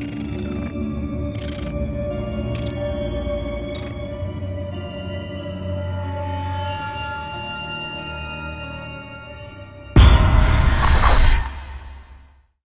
thank you